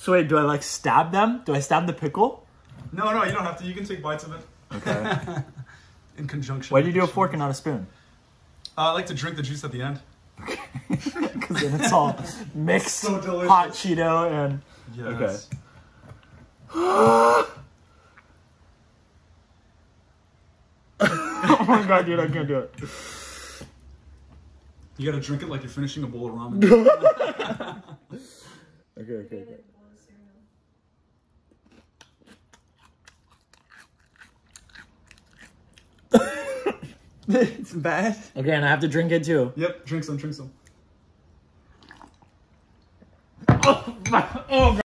So wait, do I like stab them? Do I stab the pickle? No, no, you don't have to. You can take bites of it Okay. in conjunction. Why do you do a fork and not a spoon? Uh, I like to drink the juice at the end. Okay. Because then it's all mixed So hot Cheeto and. Yes. oh my god, dude, I can't do it. You gotta drink it like you're finishing a bowl of ramen. Okay, okay, okay. it's bad. Okay, and I have to drink it too. yep, drink some, drink some. Oh, my, oh god.